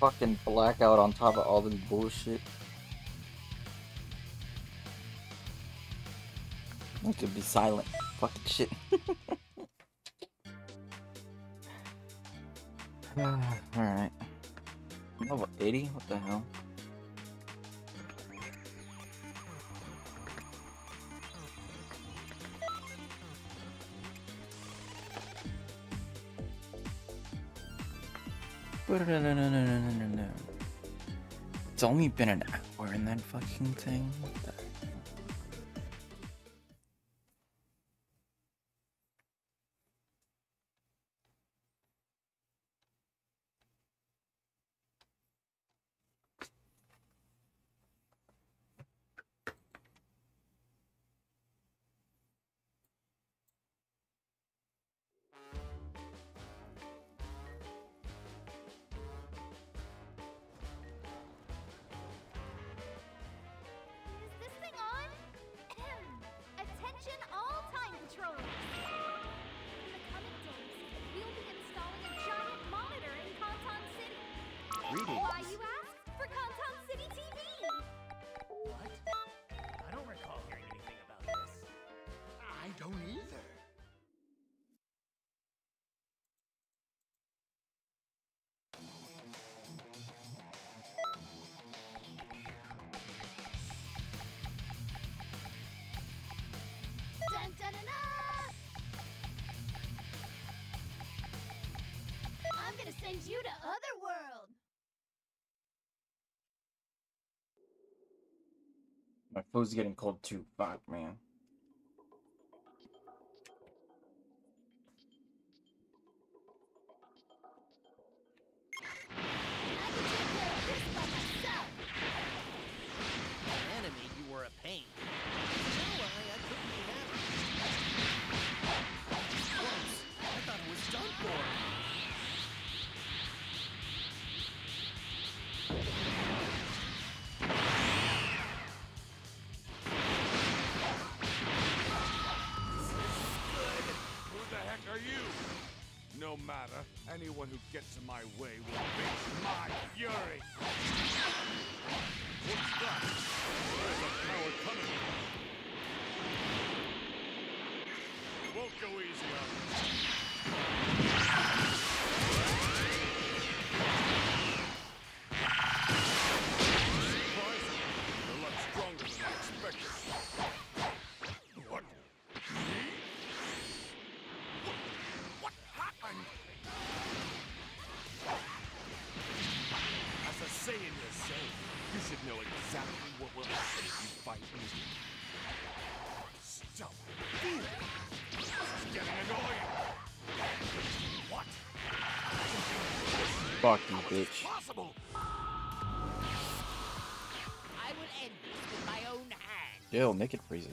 fucking blackout on top of all this bullshit. I could be silent. Fucking shit. Alright. Level 80? What the hell? No, no, no, no, no, no. It's only been an hour in that fucking thing. Food's getting cold too. Fuck, man. go easy on us. Fuck you, bitch. make it freezing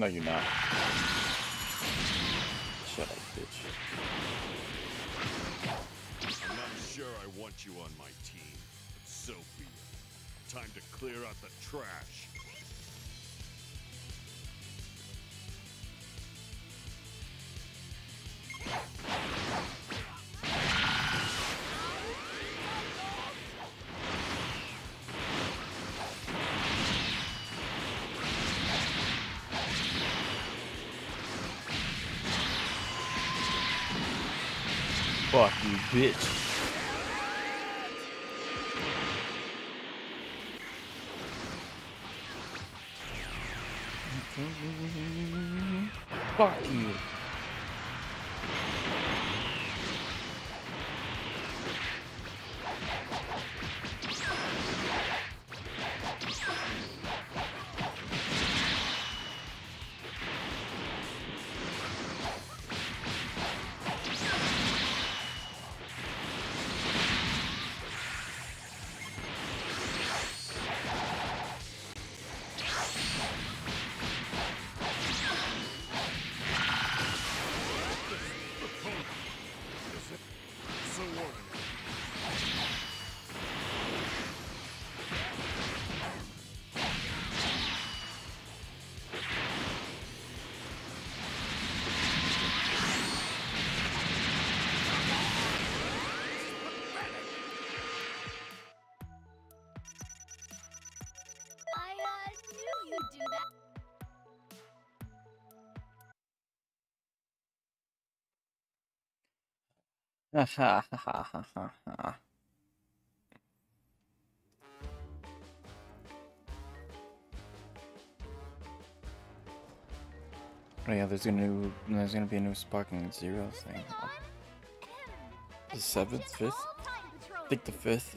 No, you're not. Shut up, bitch. I'm not sure I want you on my team, but so be it. Time to clear out the trash. fucking bitch. Oh yeah, there's gonna new, there's gonna be a new sparking zero thing. The seventh, fifth, I think the fifth.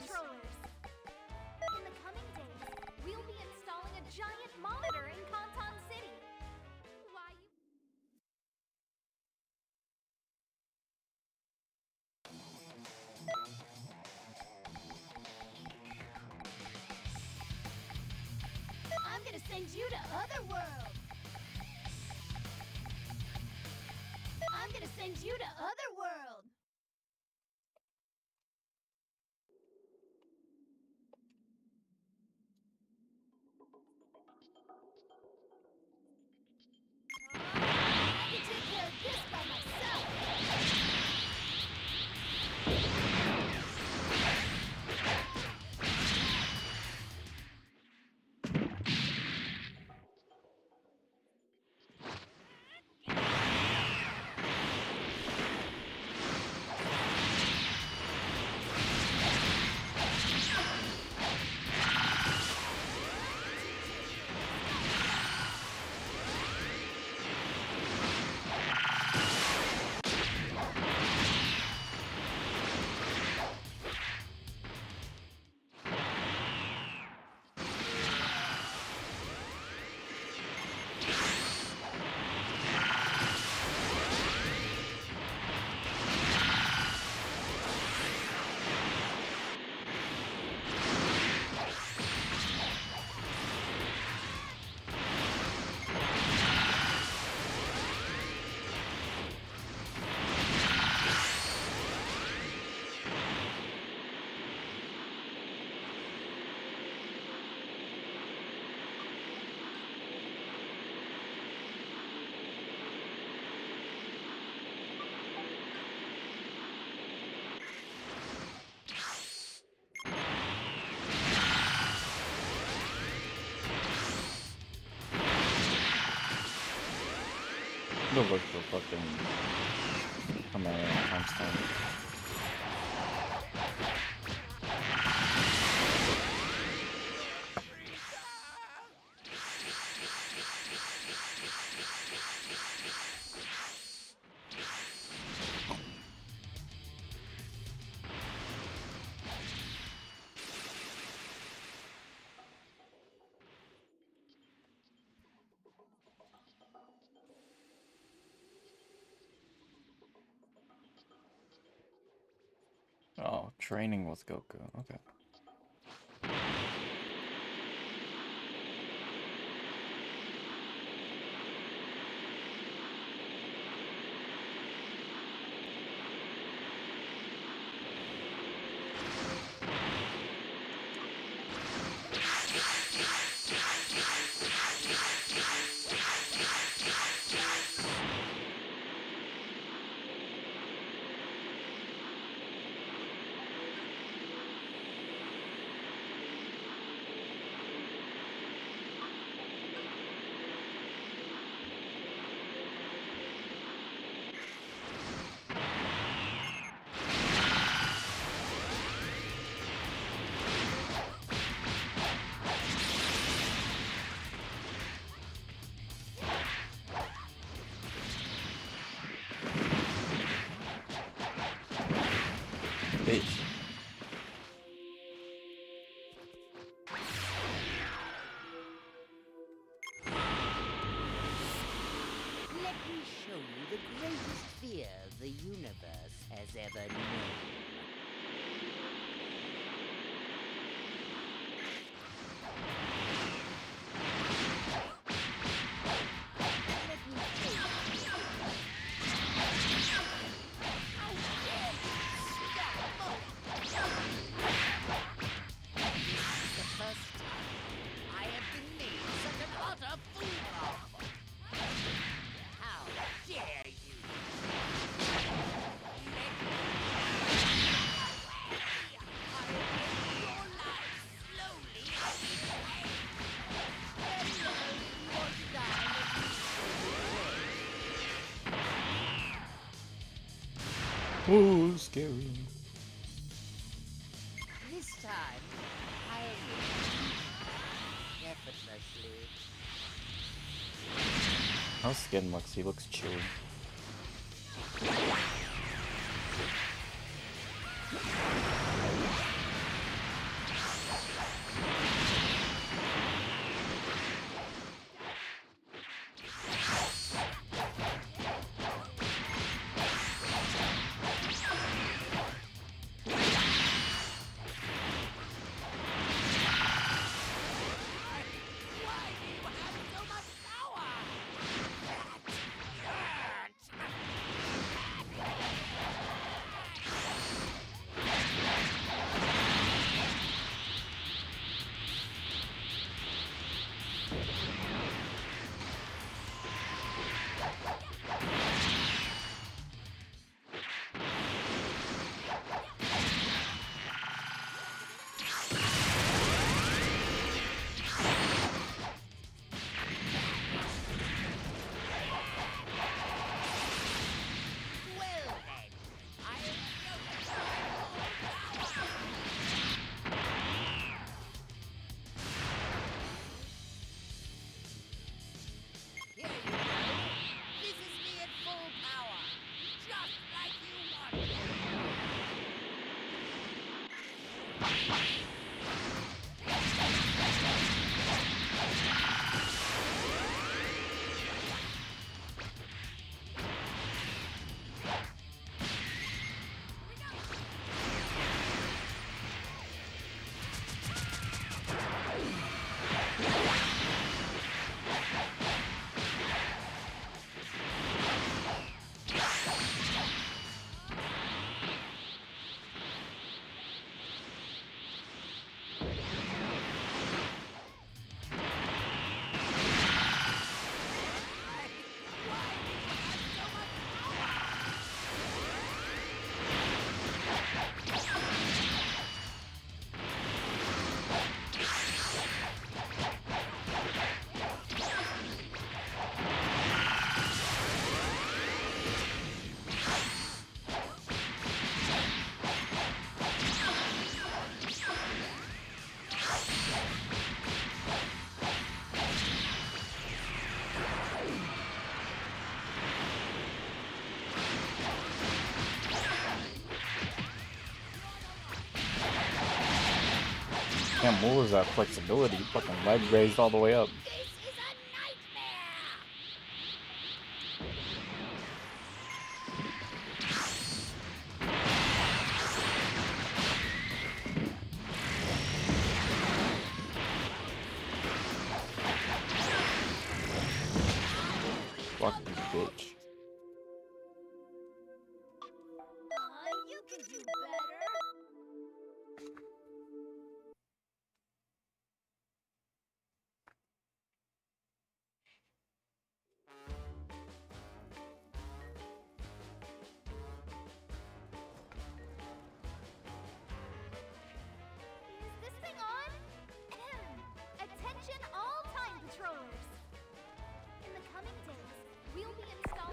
Don't go for fucking... Come I'm starving. Oh, training with Goku. Okay. Ooh, scary. This time, I'll be. How's skin looks? He looks chilly. Can't move that flexibility. Fucking leg raised all the way up.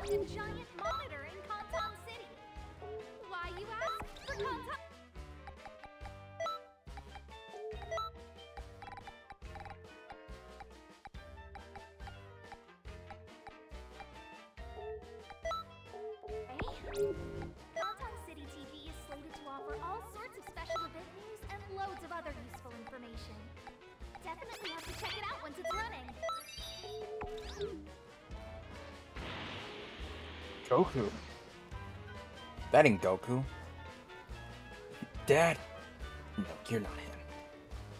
Be installing a giant monitor in Conton City. Why, you ask? For City TV is slated to offer all sorts of special event news and loads of other useful information. Definitely have Goku. That ain't Goku. Dad. No, you're not him.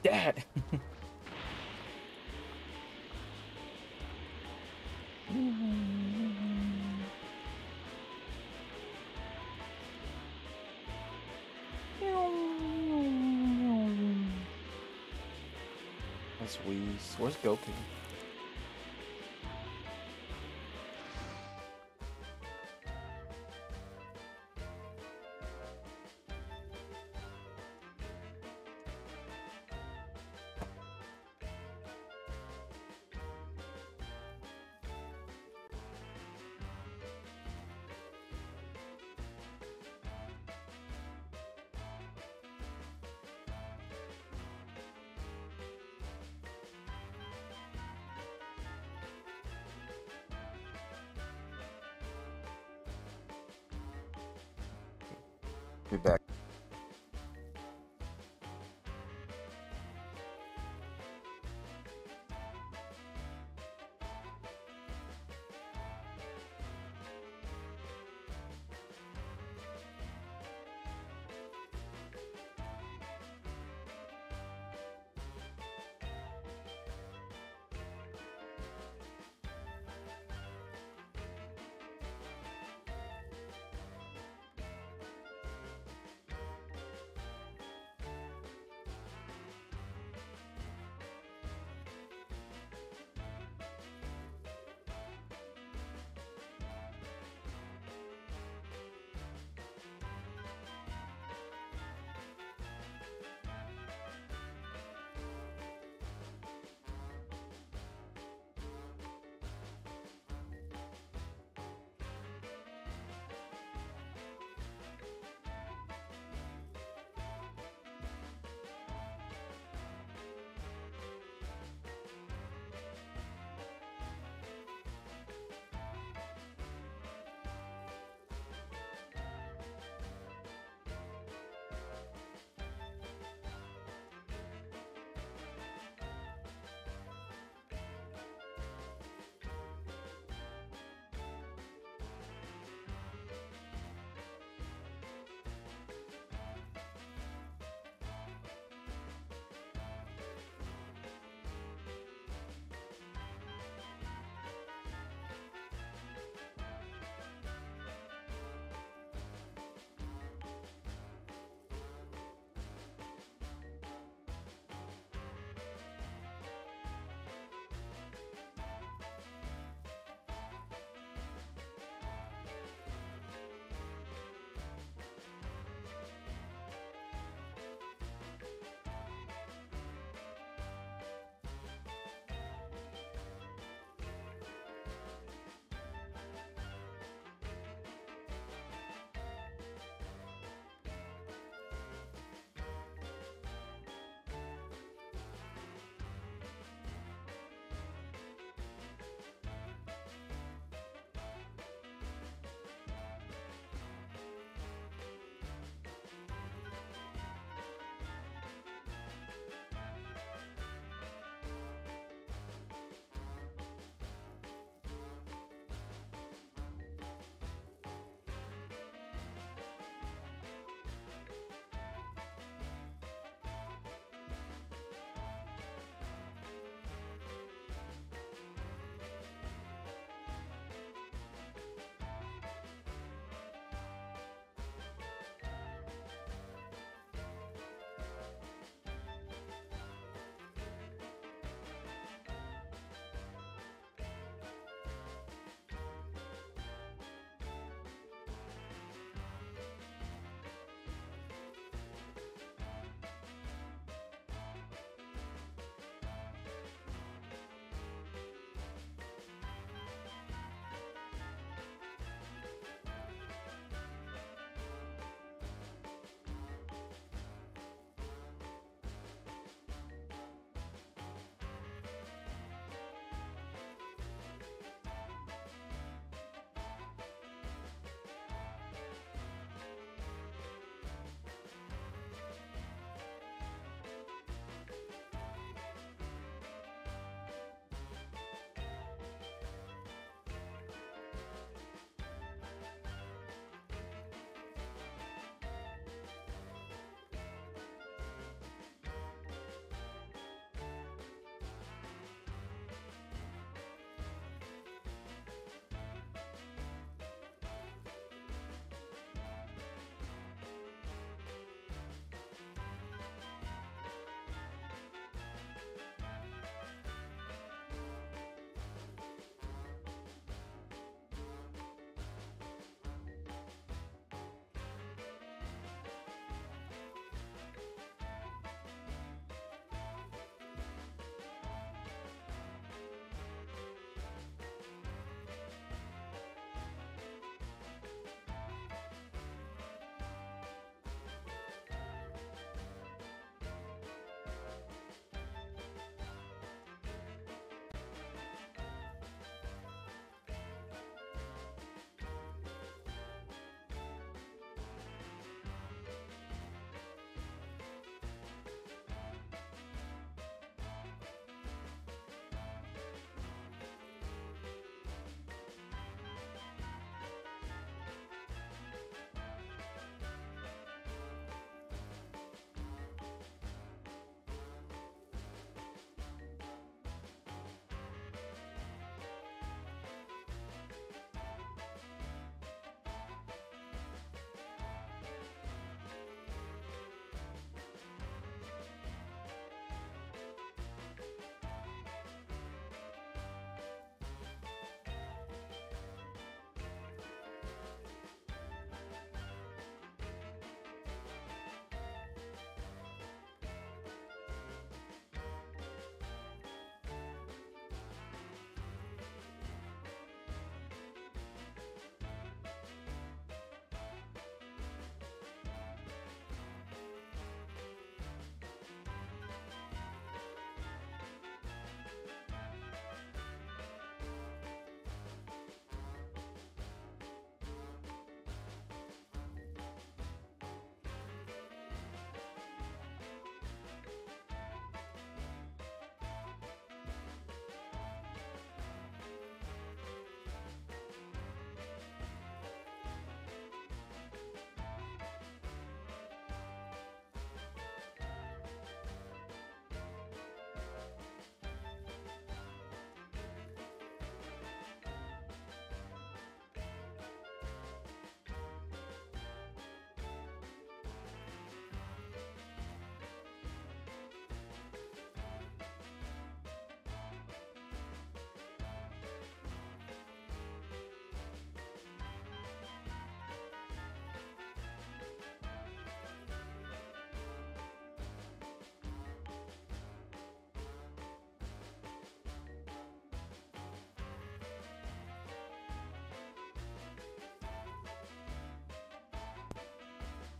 Dad.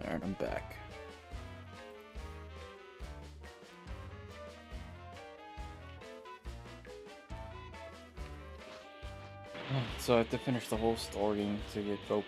Alright, I'm back. So I have to finish the whole story to get Goku.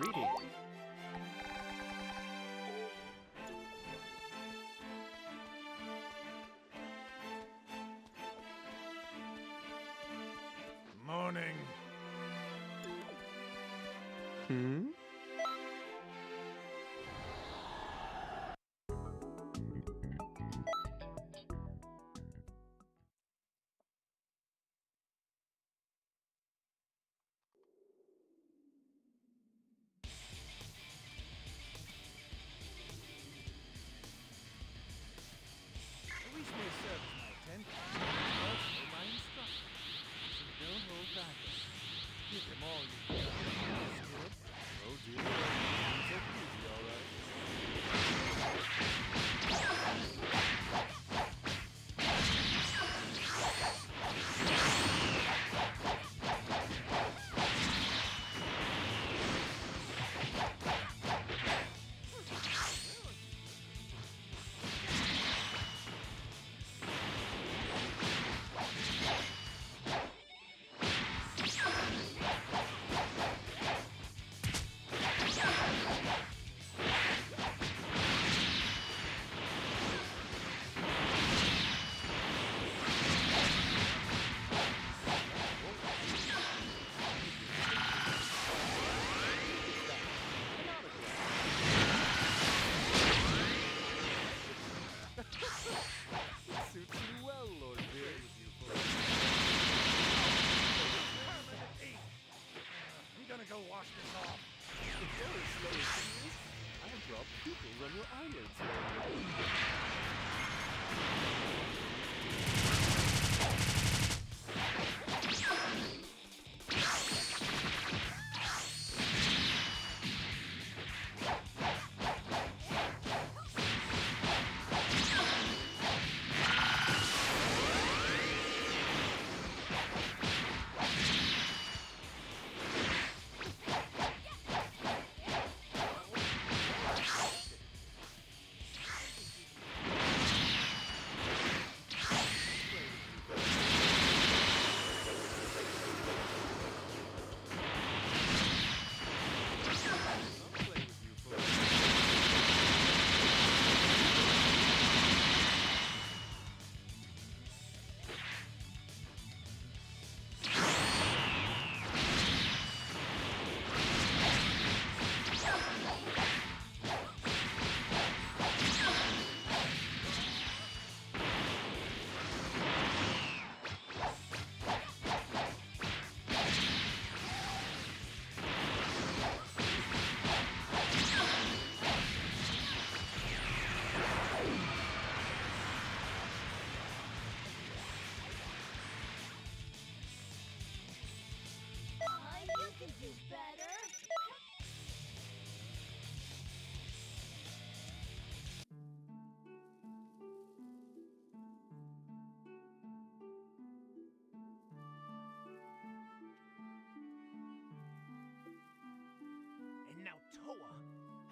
reading. Morning. Hmm?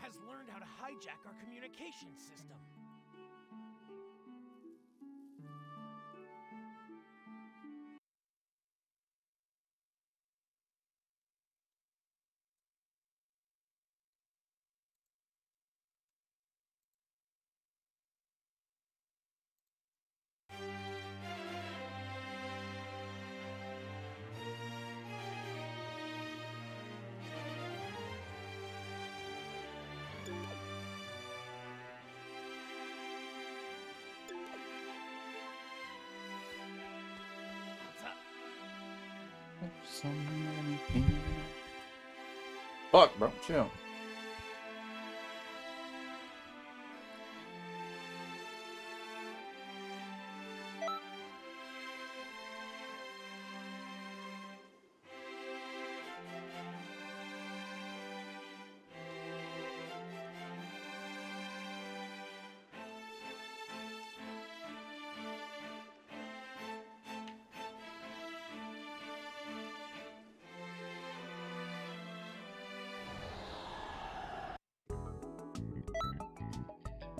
has learned how to hijack our communication system. So many things. Fuck, bro, chill.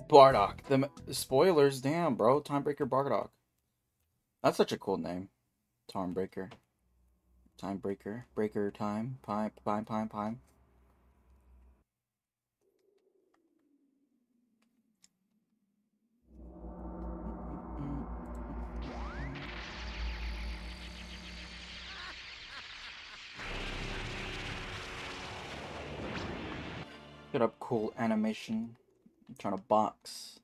Bardock. The spoilers, damn, bro. Timebreaker Bardock. That's such a cool name. Timebreaker. Timebreaker. Breaker time. Pine, pine, pine, pine. Get up cool animation. I'm trying to box.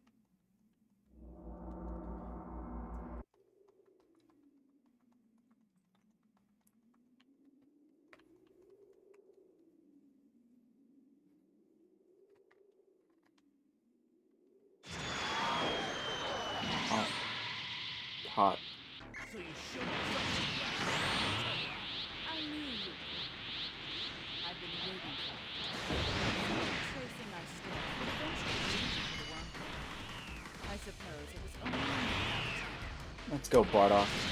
Of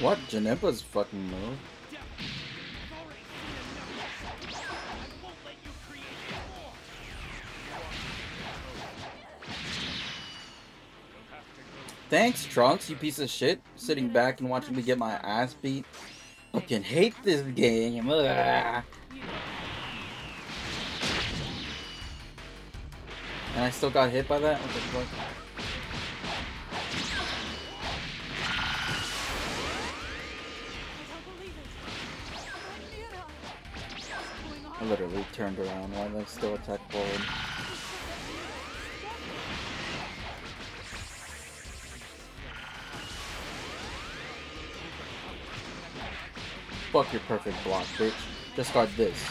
What? Janepa's fucking move? Thanks, Trunks, you piece of shit. Sitting back and watching me get my ass beat. Fucking hate this game. Ugh. And I still got hit by that? What the fuck? Turned around Why they still attack forward. Fuck your perfect block, bitch. Discard this.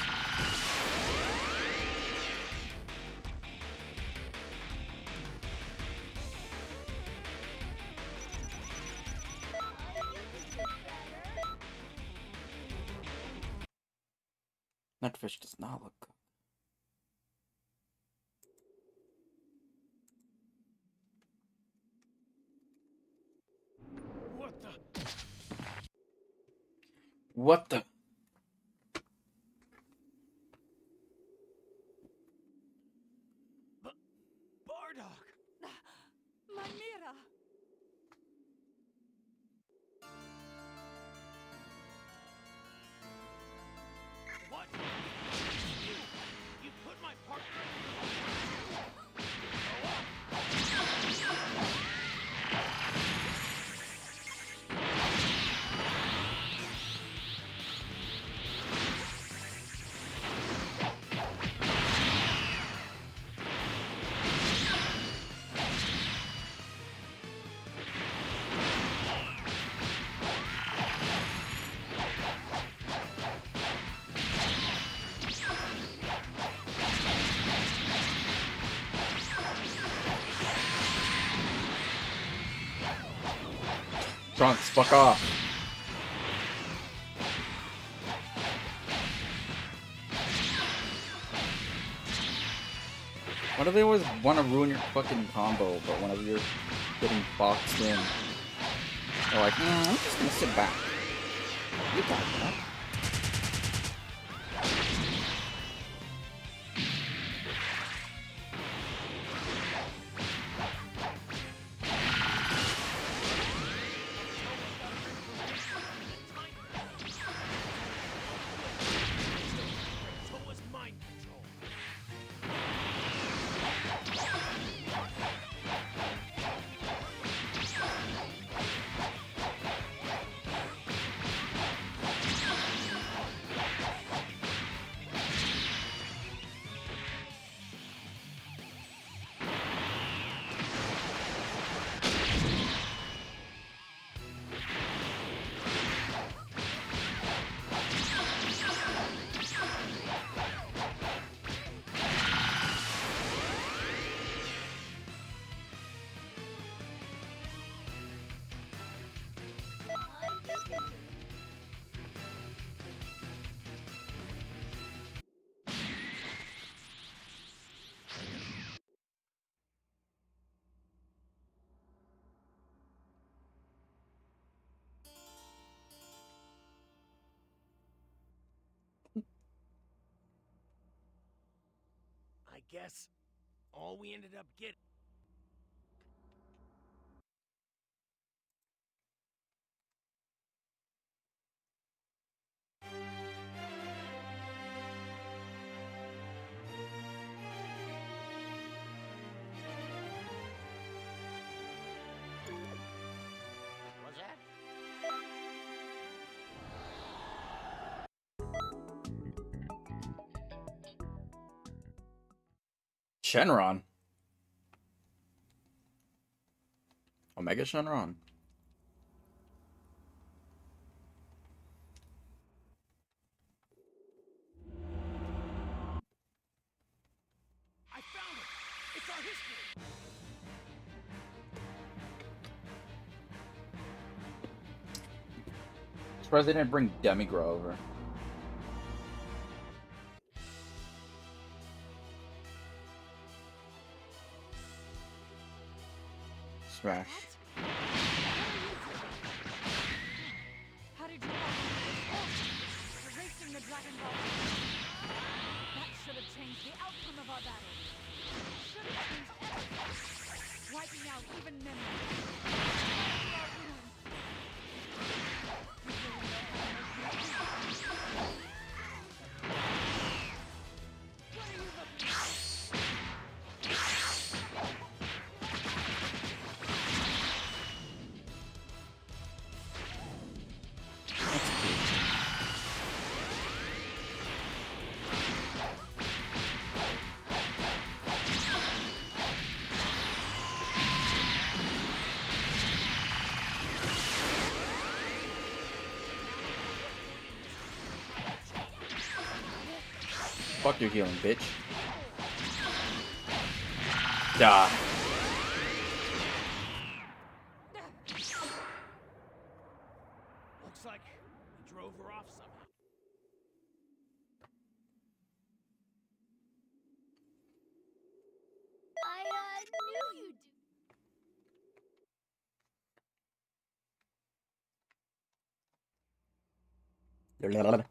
Fuck off. Why do they always want to ruin your fucking combo, but whenever you're getting boxed in, they're like, mm, I'm just gonna sit back. You got that. All we ended up getting. Shenron. Omega Shenron. I found it! It's our history! Surprised they didn't bring Demigra over. Smash. Even memory. Fuck your healing, bitch. Die. Looks like we drove her off somehow. I uh, knew you'd do. Good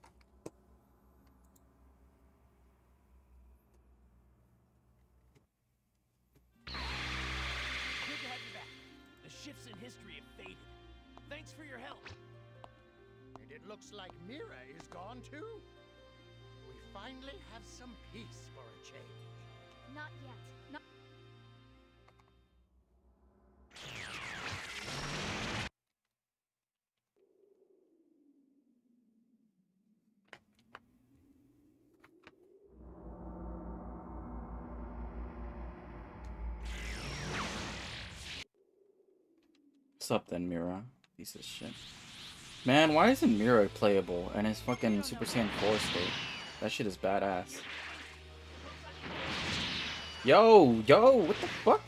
What's up then, Mira? Piece of shit. Man, why isn't Mira playable and his fucking Super Saiyan 4 state? That shit is badass. Yo, yo, what the fuck?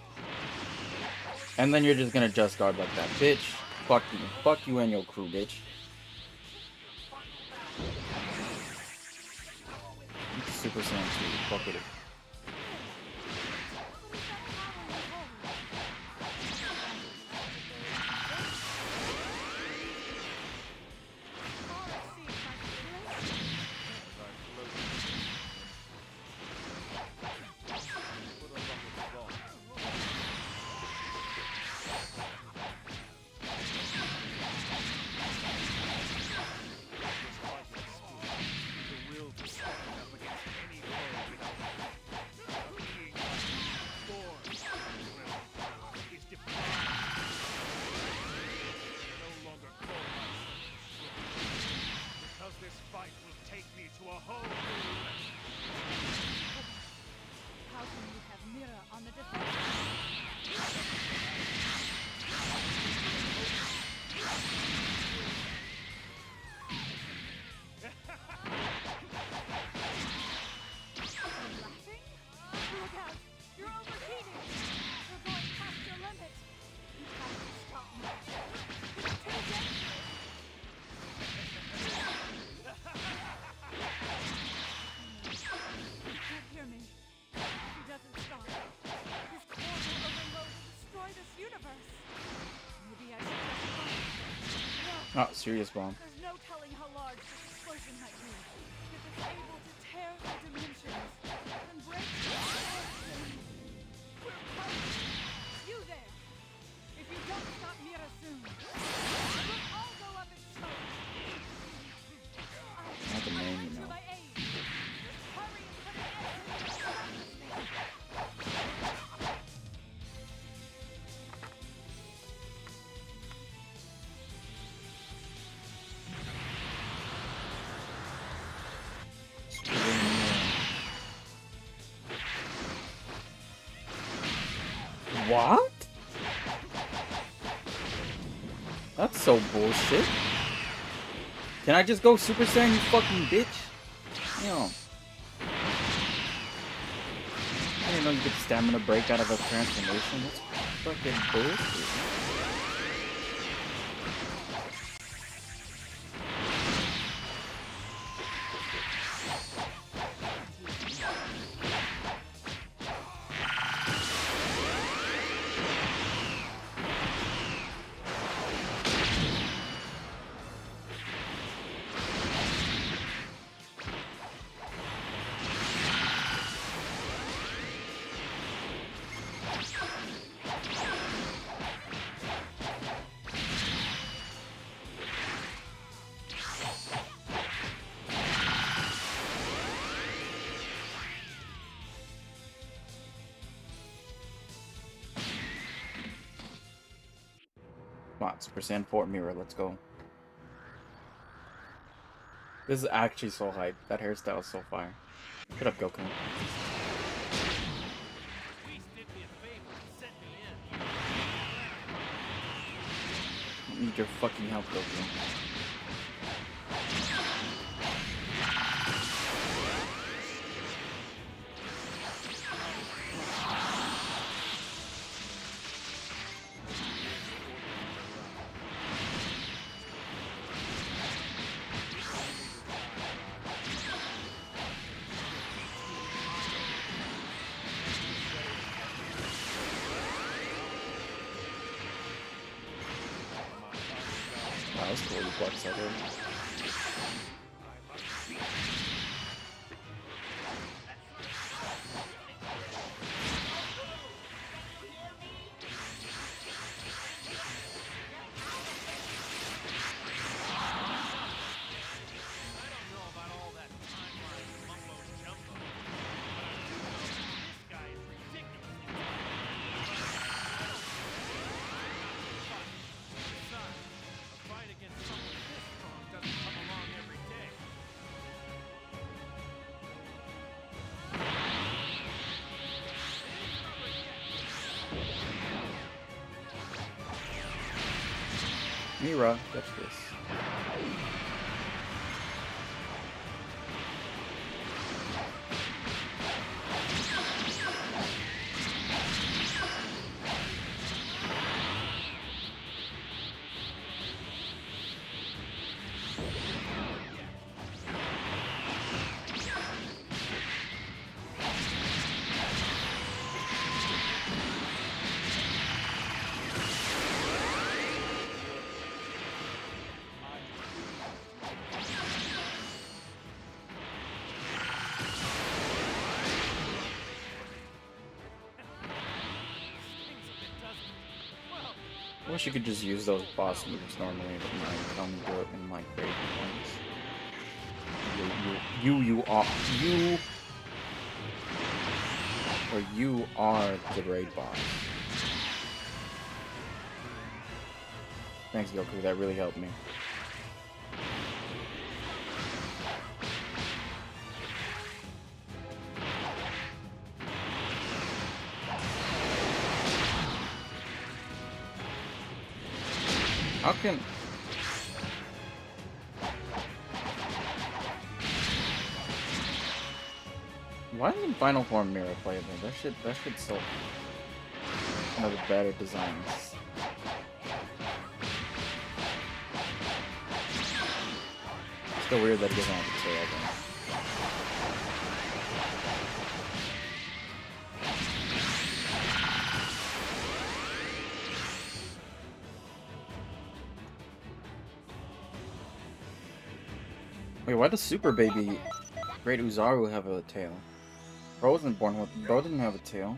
And then you're just gonna just guard like that, bitch. Fuck you. Fuck you and your crew, bitch. Super Saiyan 2, fuck it. Oh, serious bomb. so bullshit. Can I just go Super Saiyan, you fucking bitch? Yo. I didn't know you could stamina break out of a transformation. That's fucking bullshit. 100% Fort Mirror. Let's go. This is actually so hype. That hairstyle is so fire. Get up, Goku. Need your fucking help, Goku. nice, 40 bucks, I think. Akira. That's wish you could just use those boss moves normally, but no, you only do it in like great points. You, you, you, you are, you, or you are the raid boss. Thanks, Goku. That really helped me. Final Form Mira play there? That should that should still the better designs. Still weird that he doesn't have a tail though. Wait, why does Super Baby Great Oozaru have a tail? Bro wasn't born with Bro didn't have a tail.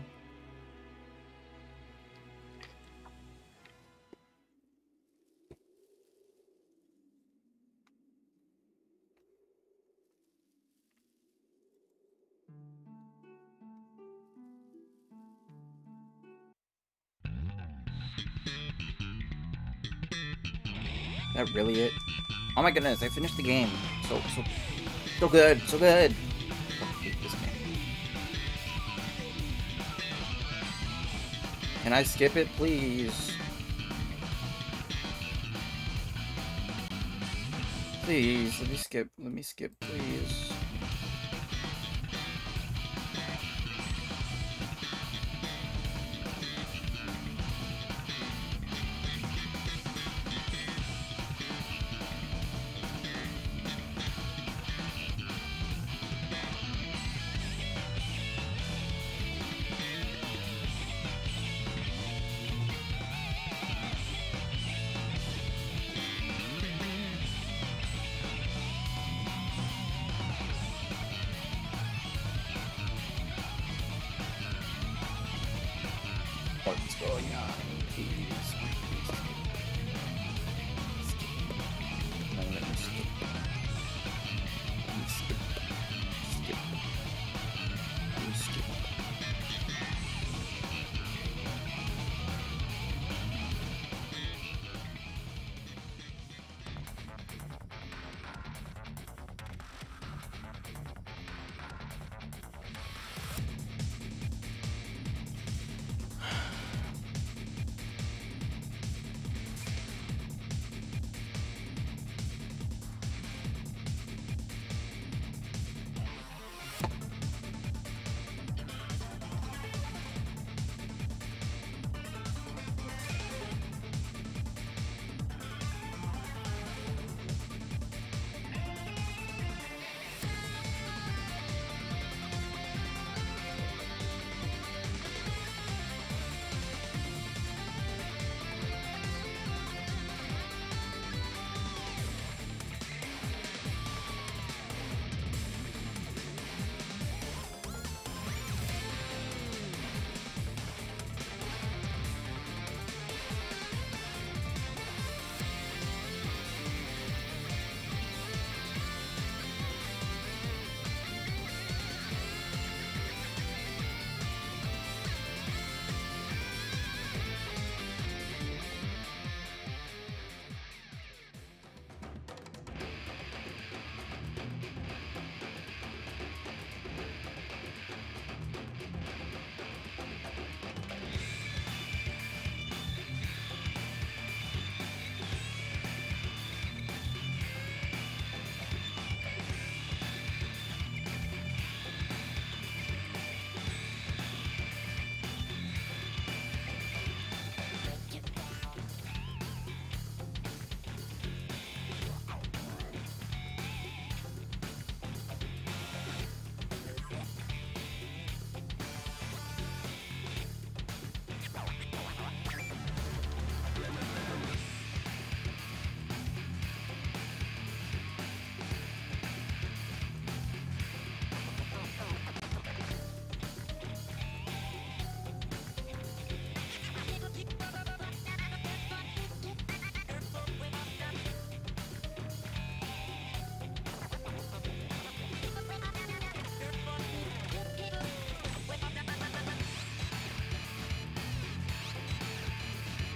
That really it? Oh my goodness, I finished the game. So so so good, so good. Can I skip it, please? Please, let me skip. Let me skip, please.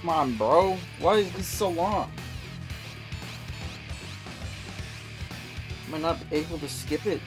Come on, bro. Why is this so long? Am I not able to skip it?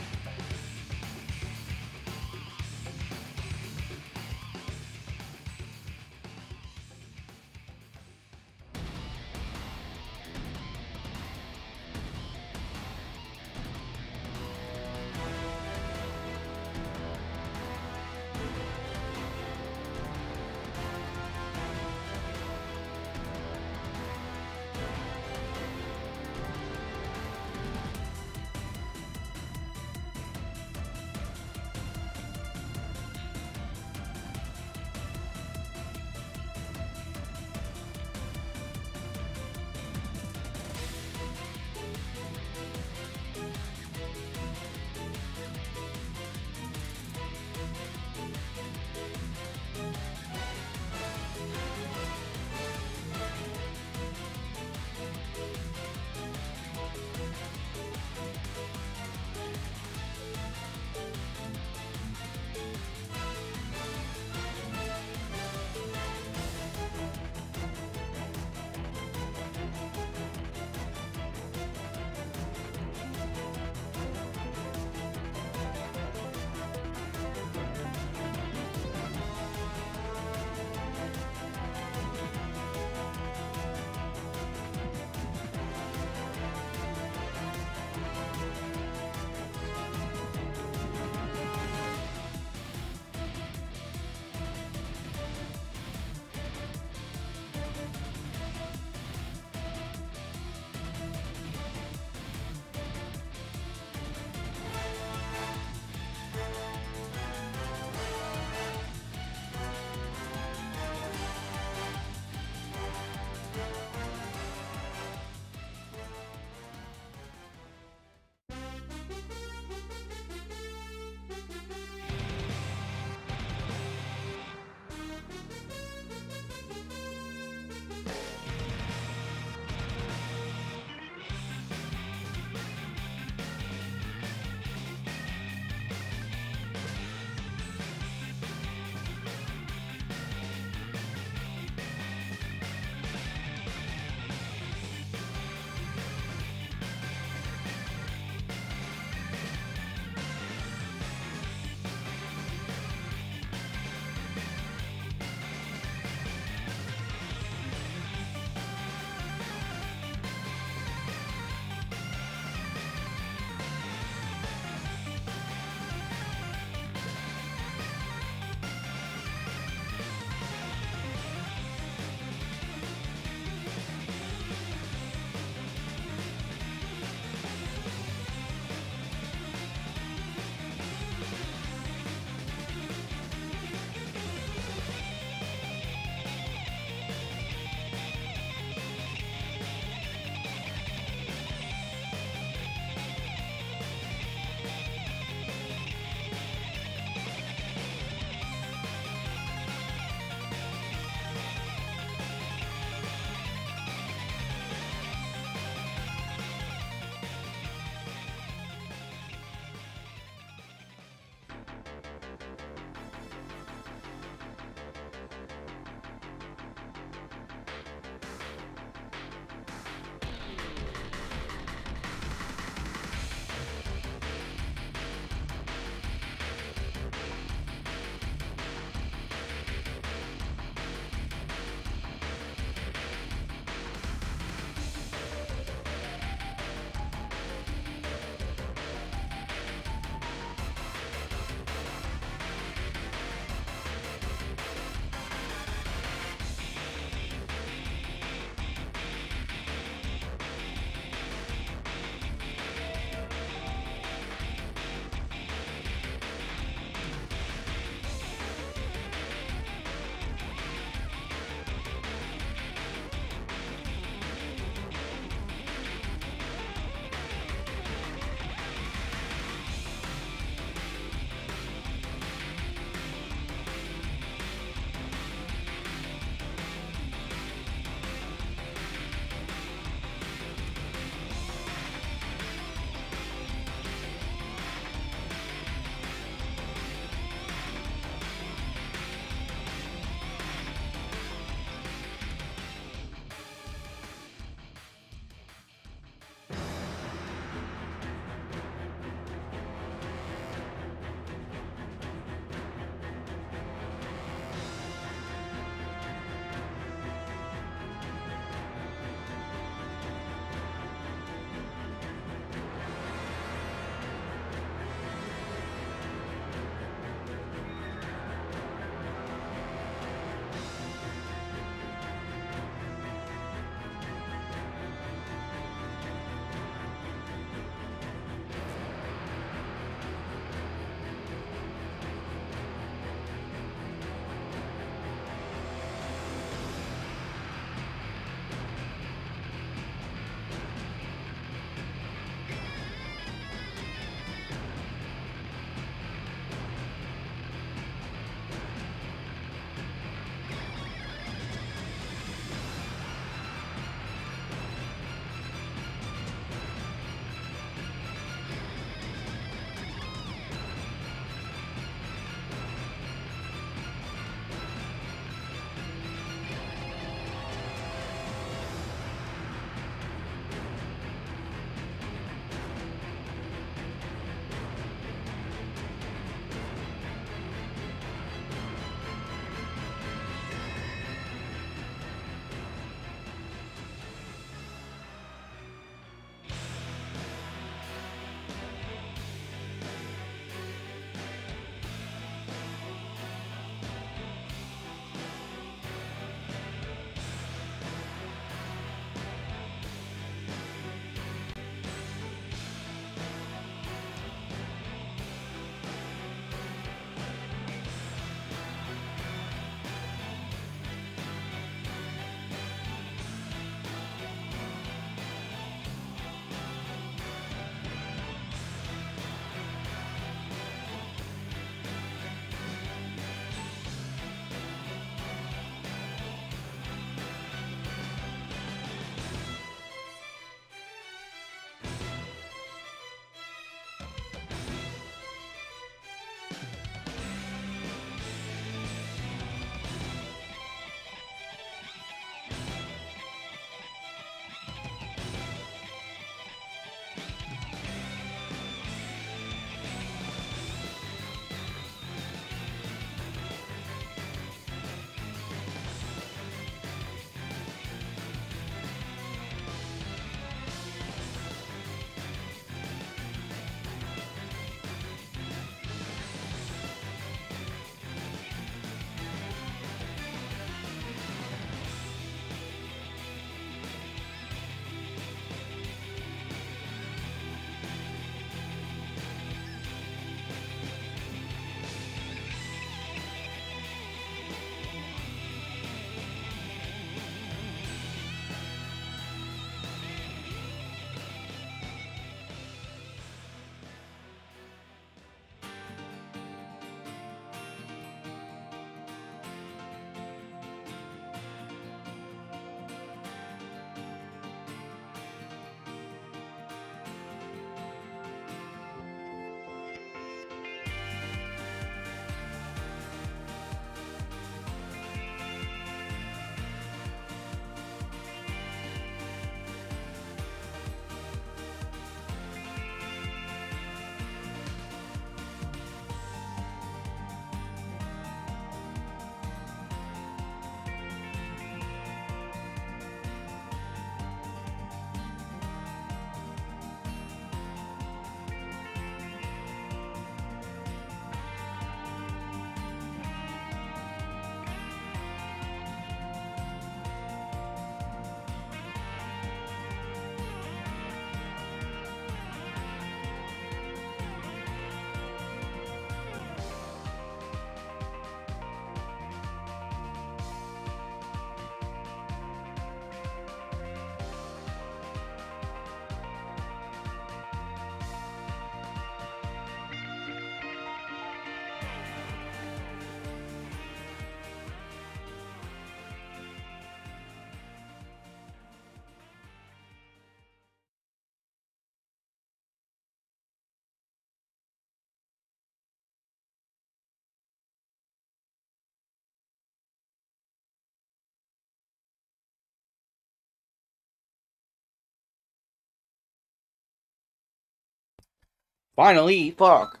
Finally, fuck.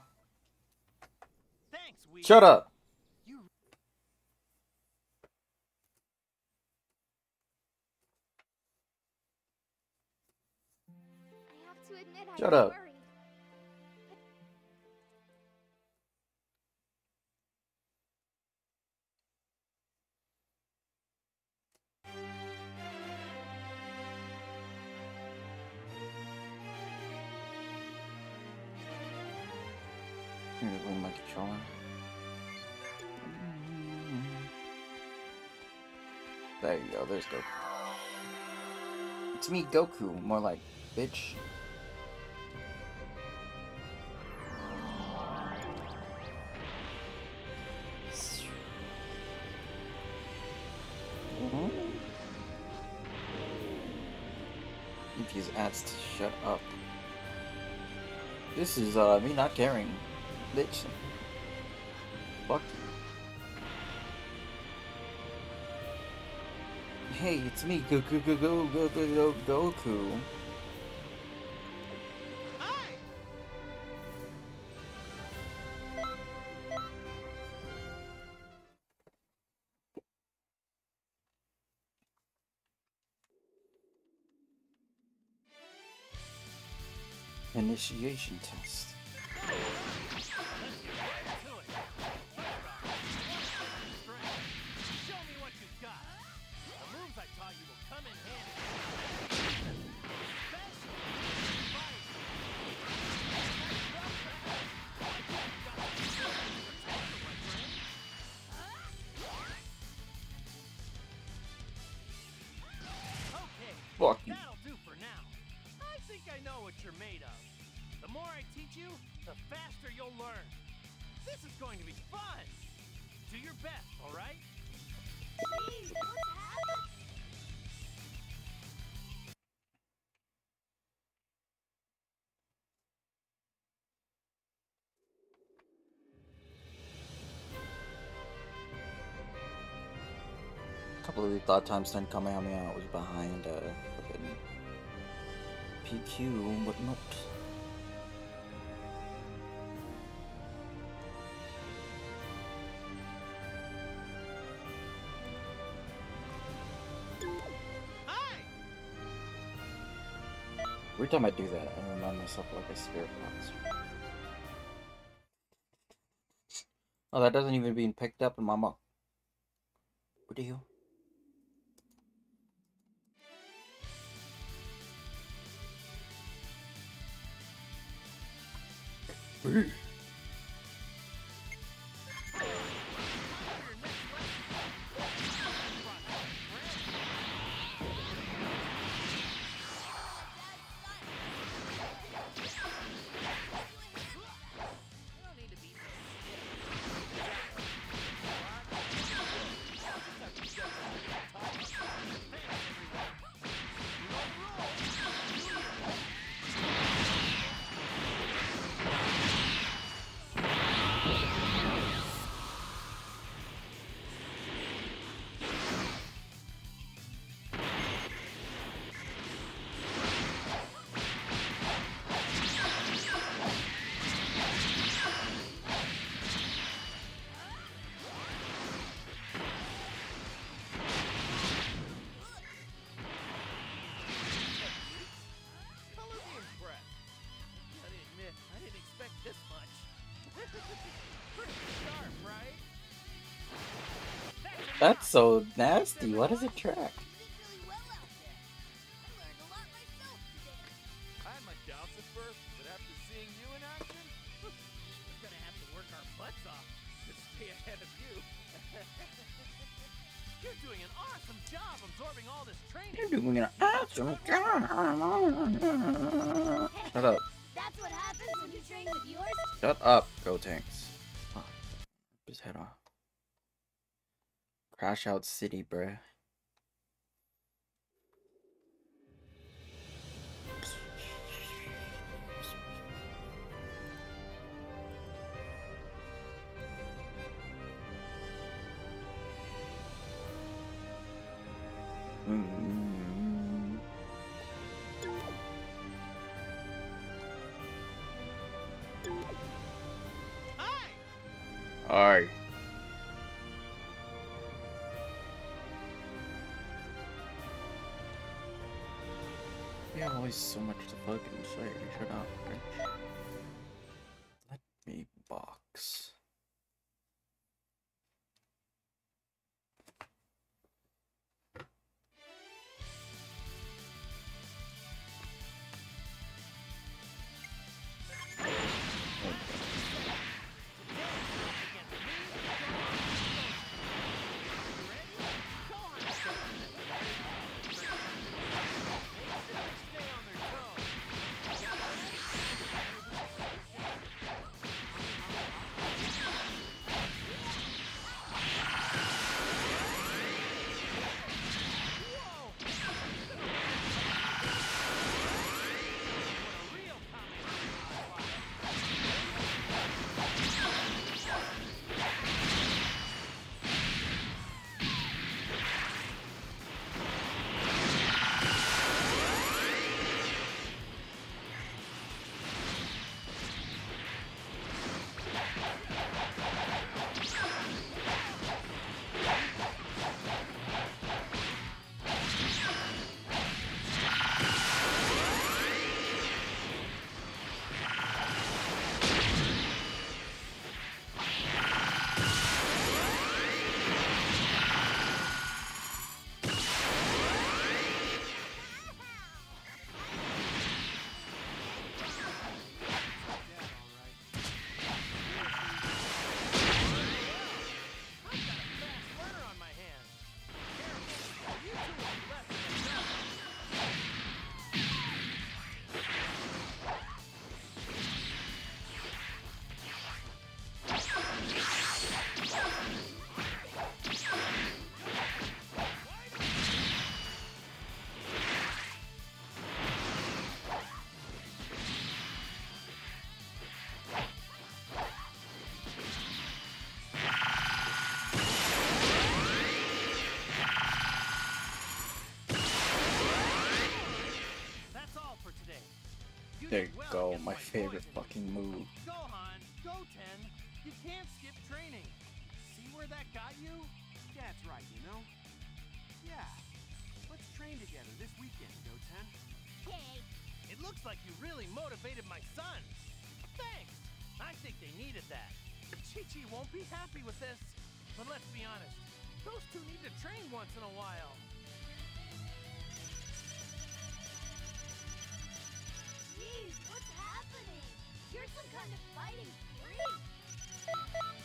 Thanks, we. Shut up. You I have to admit, Shut was up. Here, move my controller. There you go, there's Goku. It's me, Goku, more like, bitch. Infuse ads to shut up. This is uh me not caring. Bitch. Fuck. Hey, it's me, Goku, go, go, go, go, go, Goku. Hi. Initiation test. Believe thought times 10 Kamehameha was behind uh, PQ, but not. Every time I do that, I remind myself like a spirit box. Oh, that doesn't even being picked up in my mouth. What do you? 不。awesome job absorbing all this training. You're doing an awesome job. Shut up. That's what happens when you train with yours. Shut up, Gotenks. Crash out city, bruh. You have always so much to fucking say. Shut up, bitch. Go, my favorite fucking move. Gohan, Goten, you can't skip training. See where that got you? That's right, you know? Yeah. Let's train together this weekend, Goten. Yay! It looks like you really motivated my sons. Thanks. I think they needed that. Chi-Chi won't be happy with this. But let's be honest, those two need to train once in a while. Some kind of fighting freak!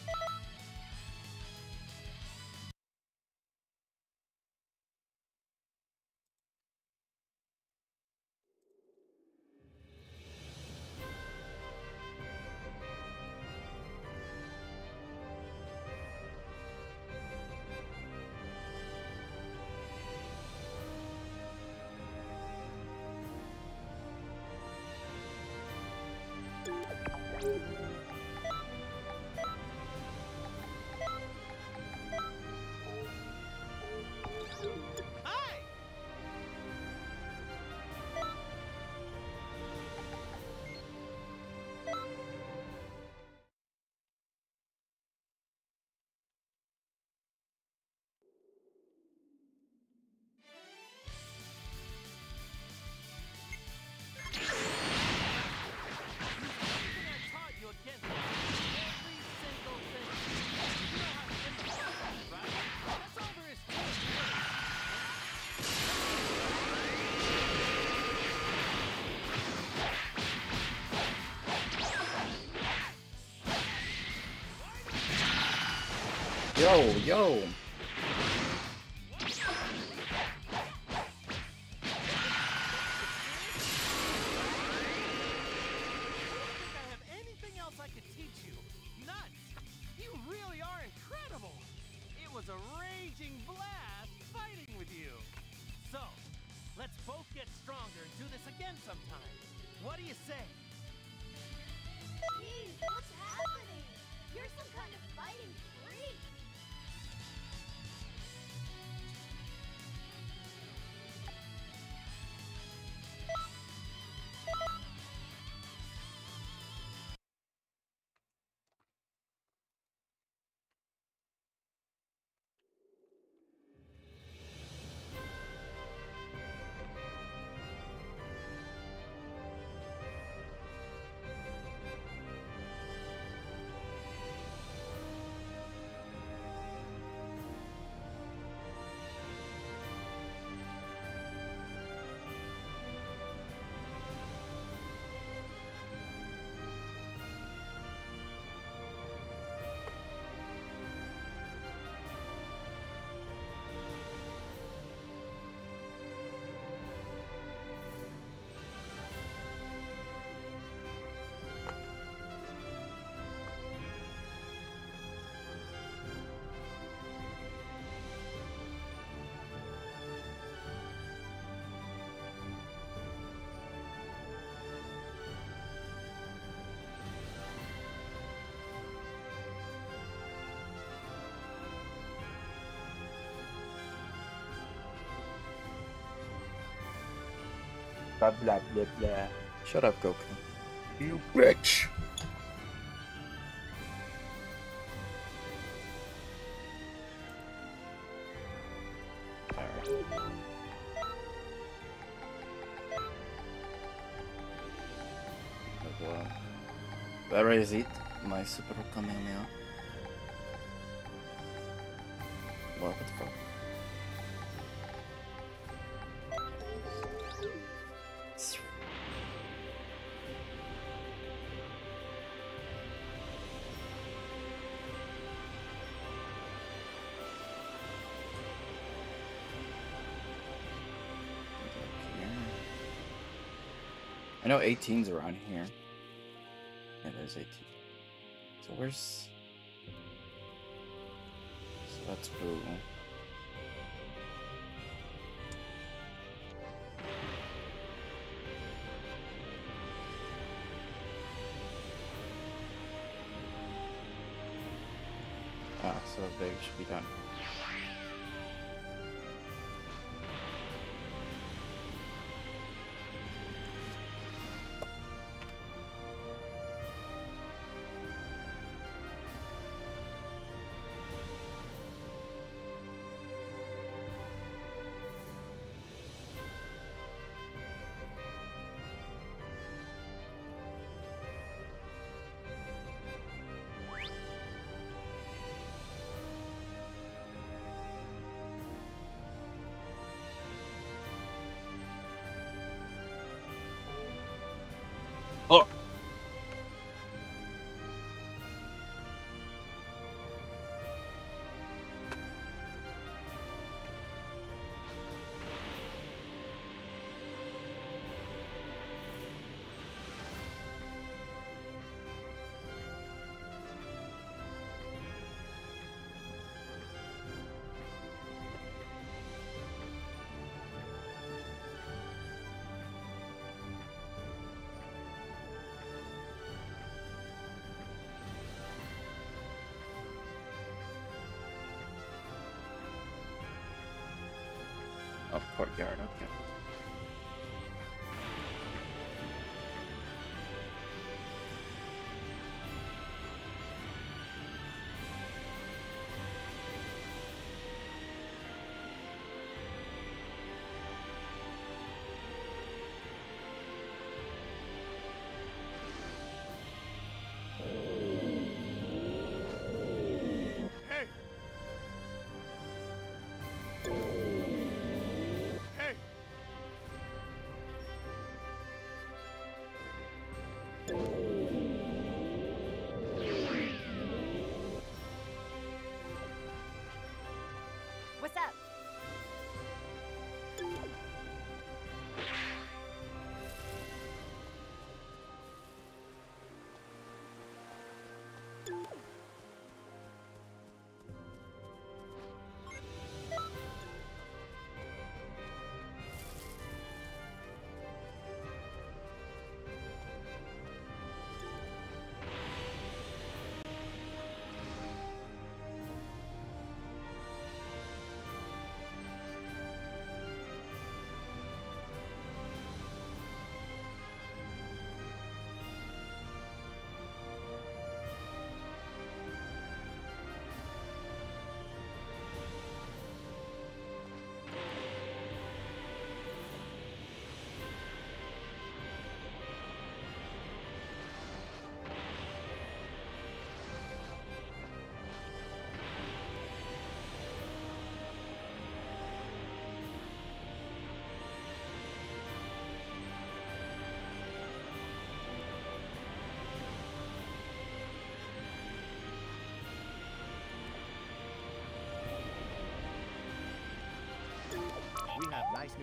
Yo, yo. Blah blah blah blah. Shut up, Goku. You bitch. Where is it? My super Kamehameha. I know 18's around here. Yeah, there's 18. So where's... So that's blue. Up courtyard, okay.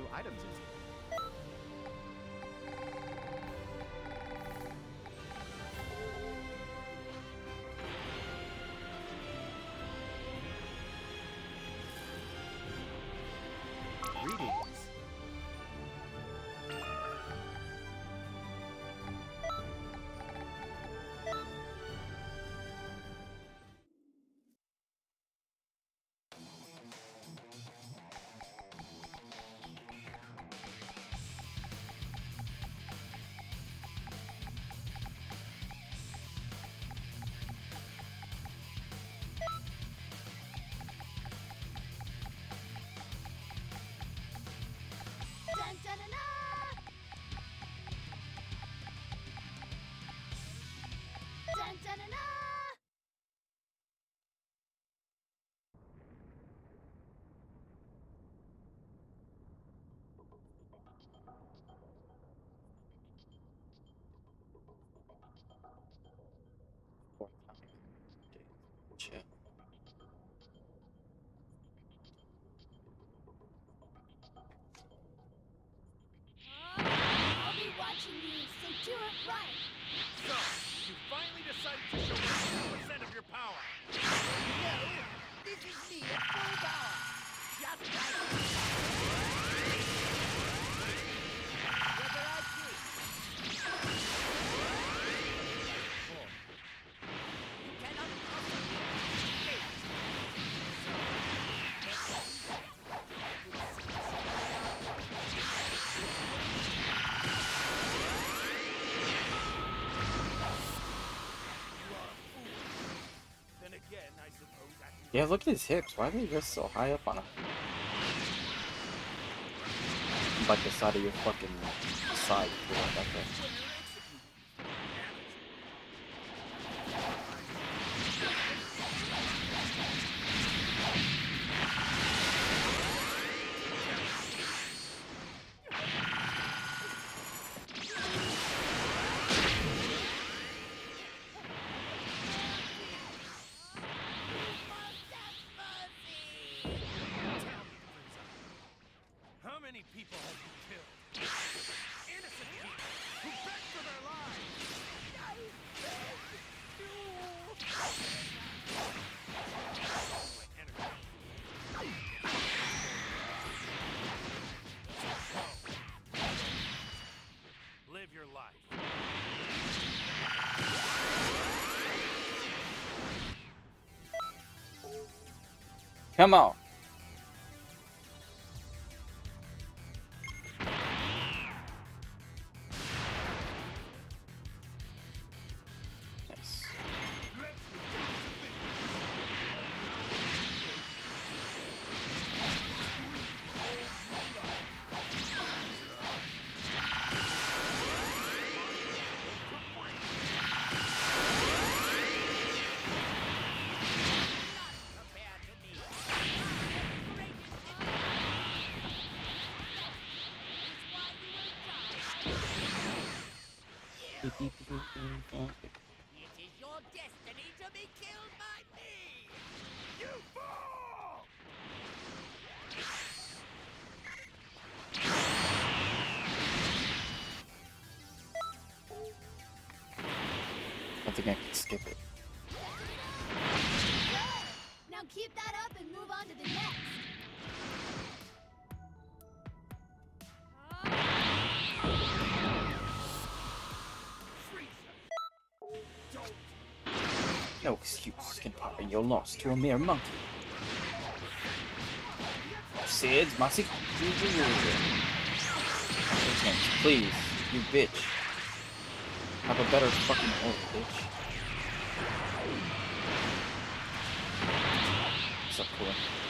New items in Yeah, look at his hips. Why are they just so high up on him? Like the side of your fucking side. like that. Come on. I think I can skip it. Now keep that up and move on to the next. No excuse can power your loss to a mere monkey. Sid's my secret. Please, you bitch. Have a better fucking hold, bitch. What's up, cool?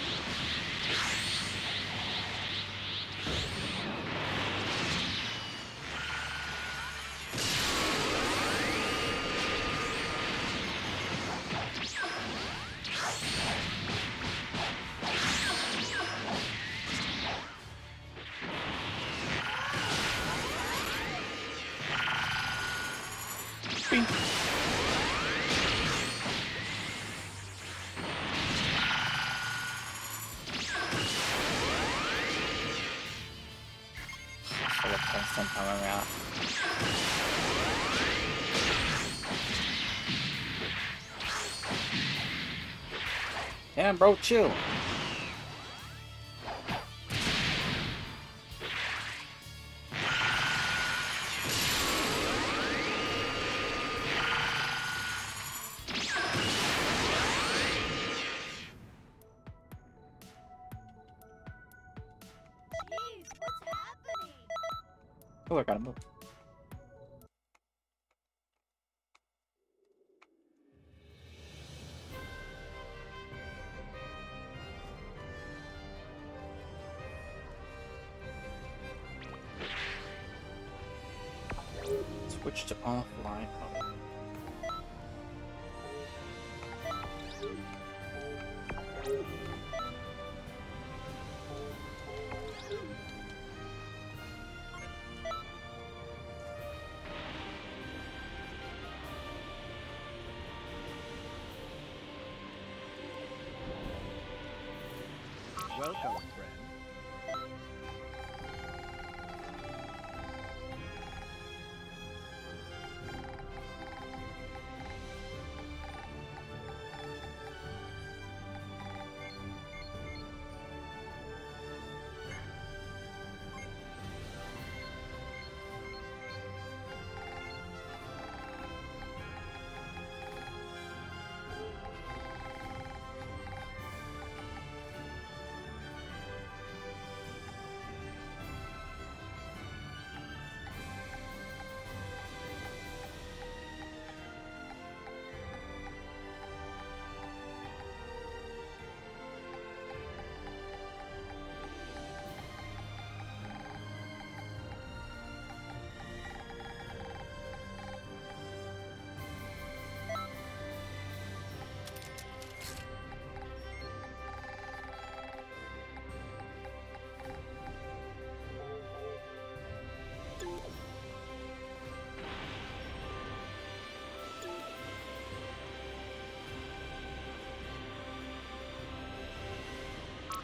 Bro, chill.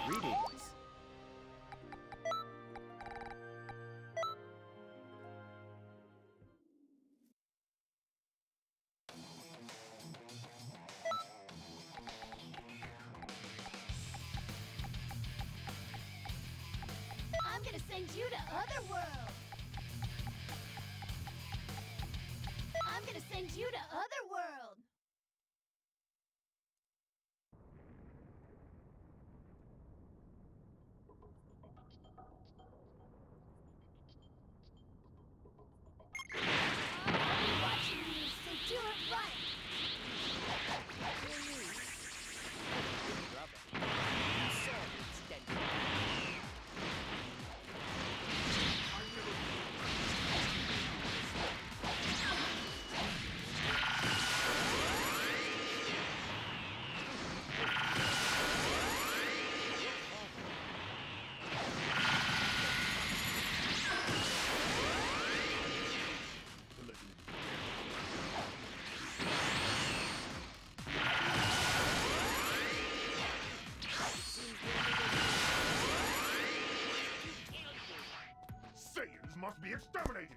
Greetings. I'm gonna send you to Otherworld. Exterminated!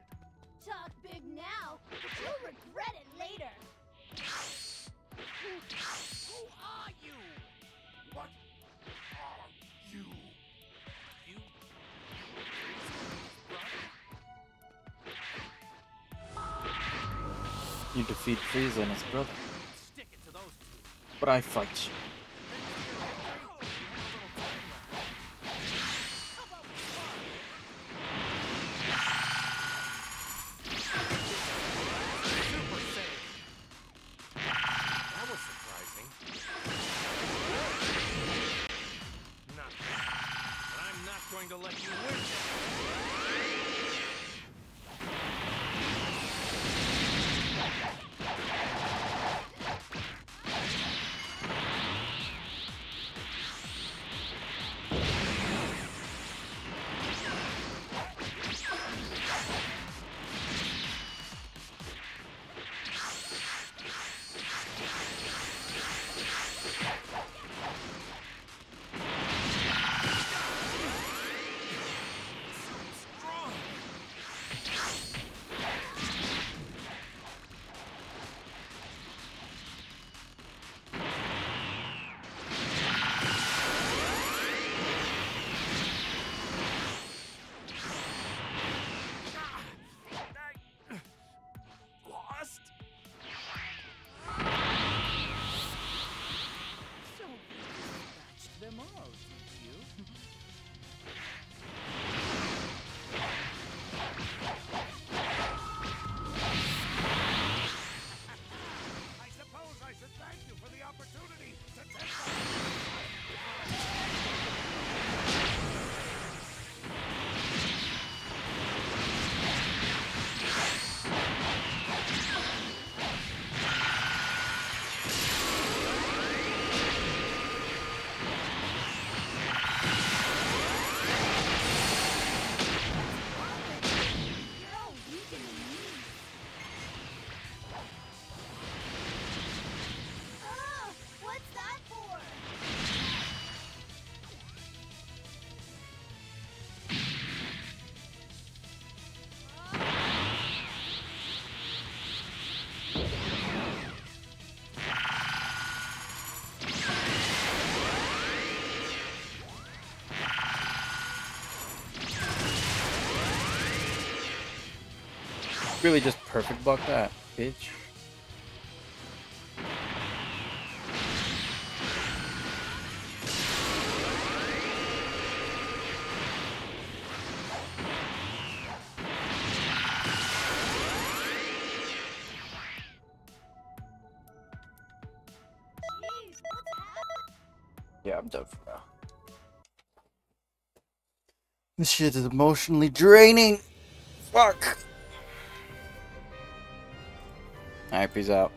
Talk big now, but you'll regret it later. Who are you? What are you? You. You defeat Frieza and his brother. Stick it to those two. But I fight you. Really just perfect block that, bitch. Jeez, what's happened? Yeah, I'm done for now. This shit is emotionally draining. Fuck. Peace out.